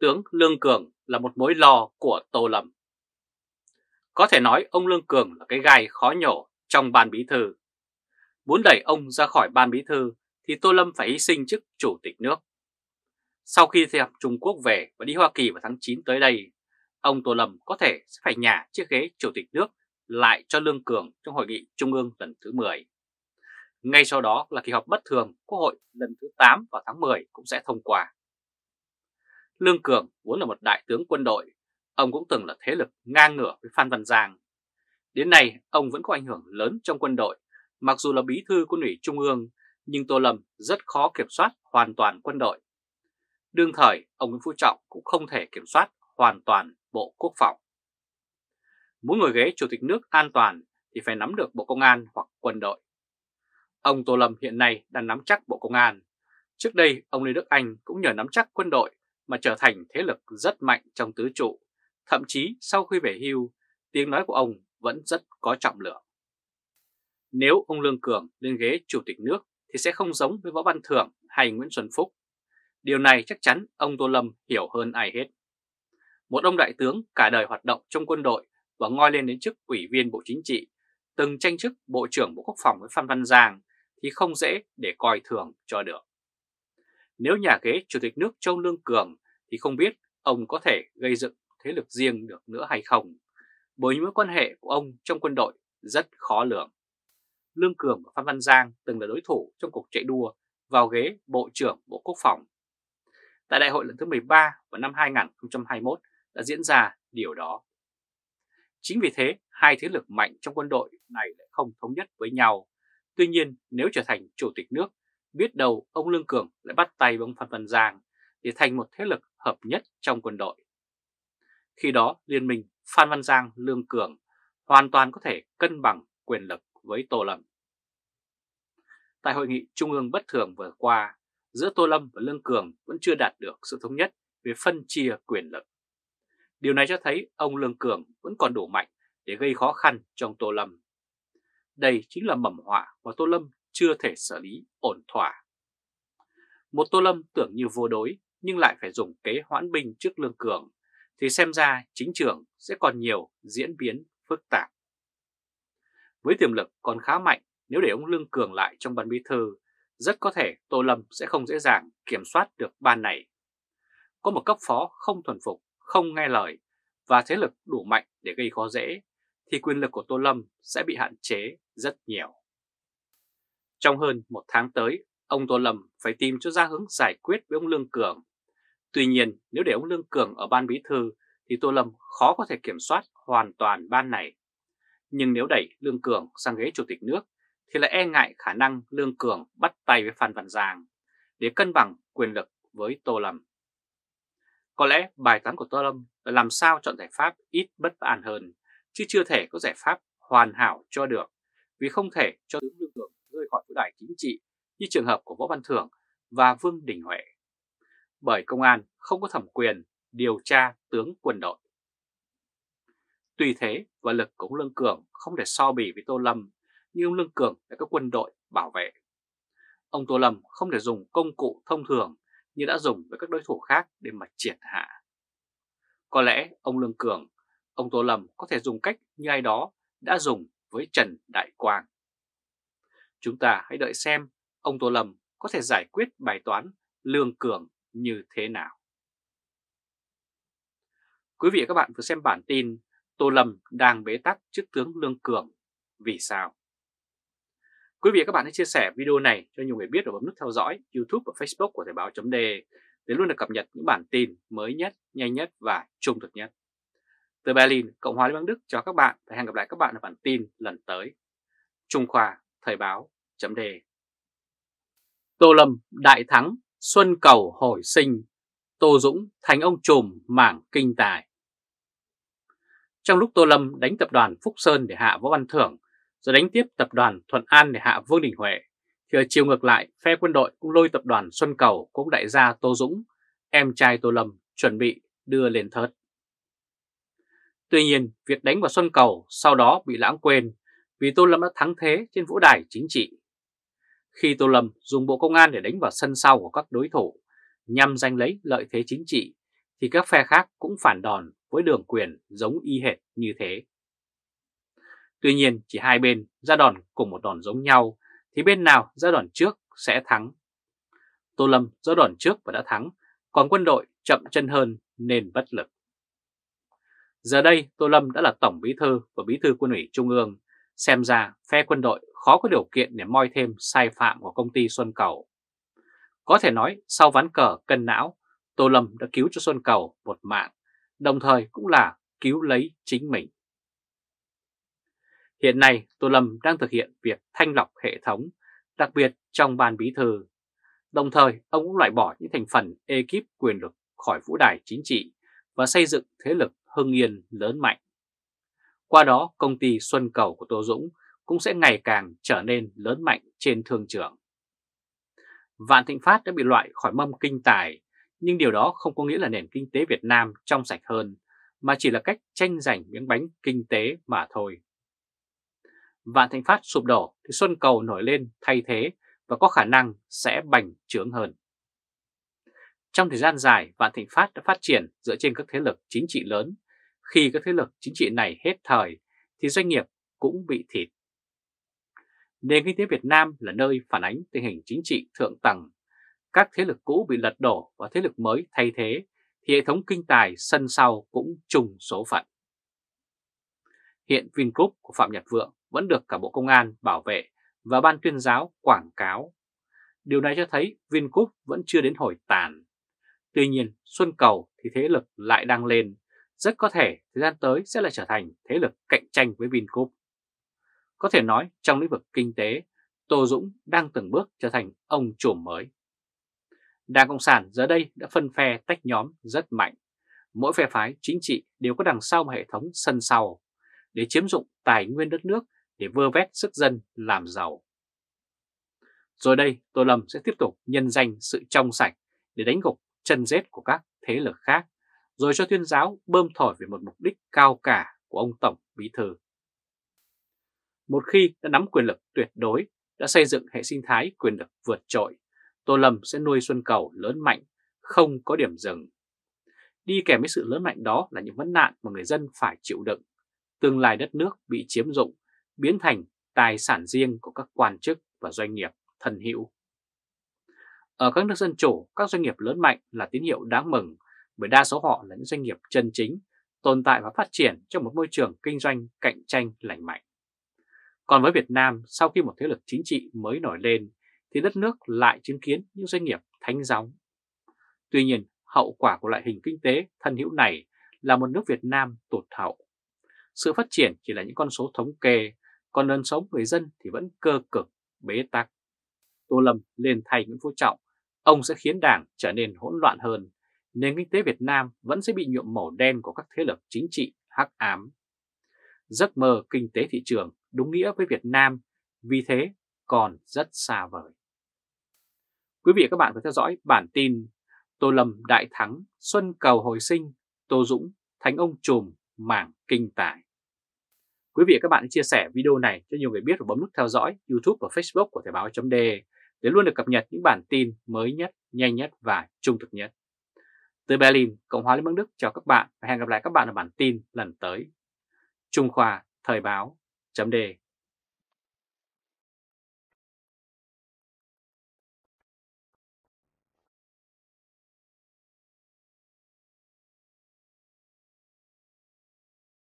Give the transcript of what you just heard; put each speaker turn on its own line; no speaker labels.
tướng Lương Cường là một mối lo của Tô Lâm. Có thể nói ông Lương Cường là cái gai khó nhổ trong ban bí thư. Muốn đẩy ông ra khỏi ban bí thư thì Tô Lâm phải hy sinh chức chủ tịch nước. Sau khi thi học Trung Quốc về và đi Hoa Kỳ vào tháng 9 tới đây, ông Tô Lâm có thể sẽ phải nhả chiếc ghế chủ tịch nước lại cho Lương Cường trong hội nghị Trung ương lần thứ 10. Ngay sau đó là kỳ họp bất thường Quốc hội lần thứ 8 vào tháng 10 cũng sẽ thông qua. Lương Cường vốn là một đại tướng quân đội, ông cũng từng là thế lực ngang ngửa với Phan Văn Giang. Đến nay, ông vẫn có ảnh hưởng lớn trong quân đội, mặc dù là bí thư quân ủy Trung ương, nhưng Tô Lâm rất khó kiểm soát hoàn toàn quân đội. Đương thời, ông Nguyễn Phú Trọng cũng không thể kiểm soát hoàn toàn Bộ Quốc phòng. Muốn ngồi ghế Chủ tịch nước an toàn thì phải nắm được Bộ Công an hoặc quân đội. Ông Tô Lâm hiện nay đang nắm chắc Bộ Công an. Trước đây, ông Lê Đức Anh cũng nhờ nắm chắc quân đội mà trở thành thế lực rất mạnh trong tứ trụ. Thậm chí sau khi về hưu, tiếng nói của ông vẫn rất có trọng lượng. Nếu ông Lương Cường lên ghế chủ tịch nước thì sẽ không giống với Võ Văn Thưởng hay Nguyễn Xuân Phúc. Điều này chắc chắn ông Tô Lâm hiểu hơn ai hết. Một ông đại tướng cả đời hoạt động trong quân đội và ngoi lên đến chức ủy viên Bộ Chính trị, từng tranh chức Bộ trưởng Bộ Quốc phòng với Phan Văn Giang thì không dễ để coi thường cho được. Nếu nhà ghế Chủ tịch nước Châu Lương Cường thì không biết ông có thể gây dựng thế lực riêng được nữa hay không, bởi những mối quan hệ của ông trong quân đội rất khó lường. Lương Cường và Phan Văn Giang từng là đối thủ trong cuộc chạy đua vào ghế Bộ trưởng Bộ Quốc phòng. Tại đại hội lần thứ 13 vào năm 2021 đã diễn ra điều đó. Chính vì thế, hai thế lực mạnh trong quân đội này lại không thống nhất với nhau. Tuy nhiên, nếu trở thành chủ tịch nước, biết đâu ông Lương Cường lại bắt tay với ông Phan Văn Giang để thành một thế lực hợp nhất trong quân đội. Khi đó, liên minh Phan Văn Giang Lương Cường hoàn toàn có thể cân bằng quyền lực với Tô Lâm. Tại hội nghị Trung ương bất thường vừa qua, giữa Tô Lâm và Lương Cường vẫn chưa đạt được sự thống nhất về phân chia quyền lực. Điều này cho thấy ông Lương Cường vẫn còn đủ mạnh để gây khó khăn trong Tô Lâm. Đây chính là mầm họa mà Tô Lâm chưa thể xử lý ổn thỏa. Một Tô Lâm tưởng như vô đối nhưng lại phải dùng kế hoãn binh trước Lương Cường thì xem ra chính trường sẽ còn nhiều diễn biến phức tạp. Với tiềm lực còn khá mạnh nếu để ông Lương Cường lại trong ban bí thư, rất có thể Tô Lâm sẽ không dễ dàng kiểm soát được ban này. Có một cấp phó không thuần phục, không nghe lời và thế lực đủ mạnh để gây khó dễ, thì quyền lực của Tô Lâm sẽ bị hạn chế rất nhiều. Trong hơn một tháng tới, ông Tô Lâm phải tìm cho ra hướng giải quyết với ông Lương Cường. Tuy nhiên, nếu để ông Lương Cường ở ban bí thư thì Tô Lâm khó có thể kiểm soát hoàn toàn ban này. Nhưng nếu đẩy Lương Cường sang ghế chủ tịch nước thì lại e ngại khả năng Lương Cường bắt tay với Phan Văn Giang để cân bằng quyền lực với Tô Lâm. Có lẽ bài toán của Tô Lâm là làm sao chọn giải pháp ít bất an hơn, chứ chưa thể có giải pháp hoàn hảo cho được, vì không thể cho tướng Lương Cường rơi khỏi vũ đài chính trị như trường hợp của Võ Văn Thưởng và Vương Đình Huệ. Bởi công an không có thẩm quyền điều tra tướng quân đội. Tuy thế và lực của ông Lương Cường không thể so bì với Tô Lâm, nhưng ông Lương Cường đã có quân đội bảo vệ. Ông Tô Lâm không thể dùng công cụ thông thường như đã dùng với các đối thủ khác để mà triệt hạ. Có lẽ ông Lương Cường, ông Tô Lâm có thể dùng cách như ai đó đã dùng với Trần Đại Quang. Chúng ta hãy đợi xem ông Tô Lâm có thể giải quyết bài toán Lương Cường như thế nào. Quý vị và các bạn vừa xem bản tin Tô Lâm đang bế tắc trước tướng Lương Cường. Vì sao? Quý vị và các bạn hãy chia sẻ video này cho nhiều người biết và bấm nút theo dõi YouTube và Facebook của Thời báo .de để luôn được cập nhật những bản tin mới nhất, nhanh nhất và trung thực nhất. Từ Berlin, Cộng hòa Liên bang Đức chào các bạn và hẹn gặp lại các bạn ở bản tin lần tới. Trung Khoa Thời Báo.đề. Tô Lâm đại thắng, Xuân Cầu hồi sinh, Tô Dũng thành ông trùm mảng kinh tài. Trong lúc Tô Lâm đánh tập đoàn Phúc Sơn để hạ Võ Văn Thưởng, rồi đánh tiếp tập đoàn Thuận An để hạ Vương Đình Huệ, thì ở chiều ngược lại, phe quân đội cũng lôi tập đoàn Xuân Cầu cũng đại gia Tô Dũng, em trai Tô Lâm, chuẩn bị đưa lên thớt. Tuy nhiên, việc đánh vào Xuân Cầu sau đó bị lãng quên vì Tô Lâm đã thắng thế trên vũ đài chính trị. Khi Tô Lâm dùng Bộ Công an để đánh vào sân sau của các đối thủ nhằm giành lấy lợi thế chính trị, thì các phe khác cũng phản đòn với đường quyền giống y hệt như thế. Tuy nhiên chỉ hai bên ra đòn cùng một đòn giống nhau thì bên nào ra đòn trước sẽ thắng. Tô Lâm ra đòn trước và đã thắng, còn quân đội chậm chân hơn nên bất lực. Giờ đây Tô Lâm đã là Tổng Bí Thư và Bí Thư Quân ủy Trung ương, xem ra phe quân đội khó có điều kiện để moi thêm sai phạm của công ty Xuân Cầu. Có thể nói sau ván cờ cân não, Tô Lâm đã cứu cho Xuân Cầu một mạng, đồng thời cũng là cứu lấy chính mình. Hiện nay Tô Lâm đang thực hiện việc thanh lọc hệ thống, đặc biệt trong ban bí thư. Đồng thời ông cũng loại bỏ những thành phần ekip quyền lực khỏi vũ đài chính trị và xây dựng thế lực hưng yên lớn mạnh. Qua đó công ty Xuân Cầu của Tô Dũng cũng sẽ ngày càng trở nên lớn mạnh trên thương trường. Vạn Thịnh Phát đã bị loại khỏi mâm kinh tài, nhưng điều đó không có nghĩa là nền kinh tế Việt Nam trong sạch hơn, mà chỉ là cách tranh giành miếng bánh kinh tế mà thôi. Vạn Thịnh Phát sụp đổ thì Xuân Cầu nổi lên thay thế và có khả năng sẽ bành trướng hơn. Trong thời gian dài, Vạn Thịnh Phát đã phát triển dựa trên các thế lực chính trị lớn. Khi các thế lực chính trị này hết thời, thì doanh nghiệp cũng bị thịt. Nền kinh tế Việt Nam là nơi phản ánh tình hình chính trị thượng tầng. Các thế lực cũ bị lật đổ và thế lực mới thay thế, thì hệ thống kinh tài sân sau cũng trùng số phận. Hiện Vingroup của Phạm Nhật Vượng vẫn được cả Bộ Công an bảo vệ và Ban tuyên giáo quảng cáo. Điều này cho thấy Vingroup vẫn chưa đến hồi tàn. Tuy nhiên, Xuân Cầu thì thế lực lại đang lên, rất có thể thời gian tới sẽ lại trở thành thế lực cạnh tranh với Vingroup. Có thể nói trong lĩnh vực kinh tế, Tô Dũng đang từng bước trở thành ông trùm mới. Đảng Cộng sản giờ đây đã phân phe tách nhóm rất mạnh. Mỗi phe phái chính trị đều có đằng sau một hệ thống sân sau để chiếm dụng tài nguyên đất nước để vơ vét sức dân làm giàu. Rồi đây Tô Lâm sẽ tiếp tục nhân danh sự trong sạch để đánh gục chân rết của các thế lực khác, rồi cho tuyên giáo bơm thổi về một mục đích cao cả của ông Tổng Bí Thư. Một khi đã nắm quyền lực tuyệt đối, đã xây dựng hệ sinh thái quyền lực vượt trội, Tô Lâm sẽ nuôi Xuân Cầu lớn mạnh, không có điểm dừng. Đi kèm với sự lớn mạnh đó là những vấn nạn mà người dân phải chịu đựng. Tương lai đất nước bị chiếm dụng, biến thành tài sản riêng của các quan chức và doanh nghiệp thân hữu. Ở các nước dân chủ, các doanh nghiệp lớn mạnh là tín hiệu đáng mừng bởi đa số họ là những doanh nghiệp chân chính, tồn tại và phát triển trong một môi trường kinh doanh cạnh tranh lành mạnh. Còn với Việt Nam, sau khi một thế lực chính trị mới nổi lên, thì đất nước lại chứng kiến những doanh nghiệp thánh gióng. Tuy nhiên, hậu quả của loại hình kinh tế thân hữu này là một nước Việt Nam tụt hậu. Sự phát triển chỉ là những con số thống kê, còn đời sống người dân thì vẫn cơ cực, bế tắc. Tô Lâm lên thay Nguyễn Phú Trọng ông sẽ khiến đảng trở nên hỗn loạn hơn, nền kinh tế Việt Nam vẫn sẽ bị nhuộm màu đen của các thế lực chính trị hắc ám. Giấc mơ kinh tế thị trường đúng nghĩa với Việt Nam vì thế còn rất xa vời. Quý vị và các bạn vừa theo dõi bản tin Tô Lâm đại thắng, Xuân cầu hồi sinh, Tô Dũng Thánh ông trùm mảng kinh tài. Quý vị và các bạn chia sẻ video này cho nhiều người biết và bấm nút theo dõi YouTube và Facebook của Thời báo.de để luôn được cập nhật những bản tin mới nhất, nhanh nhất và trung thực nhất. Từ Berlin, Cộng hòa Liên bang Đức chào các bạn và hẹn gặp lại các bạn ở bản tin lần tới. Trung Khoa Thời báo chấm đề.